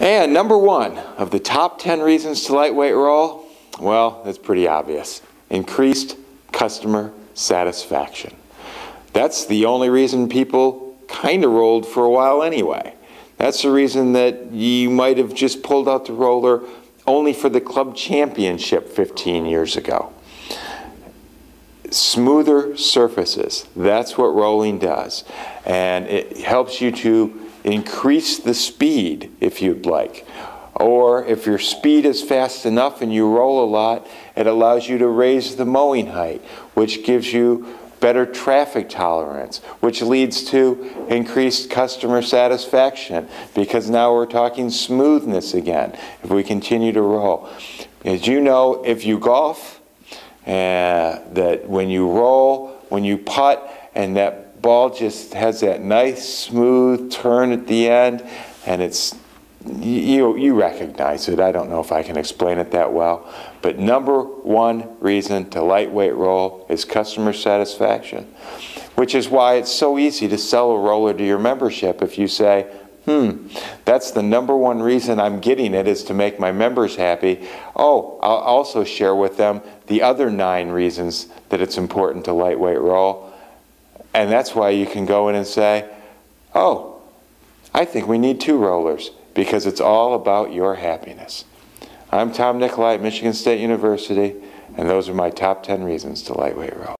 And number one of the top 10 reasons to lightweight roll, well, it's pretty obvious. Increased customer satisfaction. That's the only reason people kind of rolled for a while anyway. That's the reason that you might have just pulled out the roller only for the club championship 15 years ago. Smoother surfaces, that's what rolling does. And it helps you to increase the speed if you'd like. Or if your speed is fast enough and you roll a lot, it allows you to raise the mowing height, which gives you better traffic tolerance, which leads to increased customer satisfaction because now we're talking smoothness again if we continue to roll. As you know, if you golf, uh, that when you roll, when you putt, and that ball just has that nice smooth turn at the end, and it's you, you recognize it. I don't know if I can explain it that well. But number one reason to lightweight roll is customer satisfaction, which is why it's so easy to sell a roller to your membership if you say, hmm, that's the number one reason I'm getting it is to make my members happy. Oh, I'll also share with them the other nine reasons that it's important to lightweight roll. And that's why you can go in and say, oh, I think we need two rollers because it's all about your happiness. I'm Thom Nikolai at Michigan State University, and those are my top 10 reasons to lightweight row.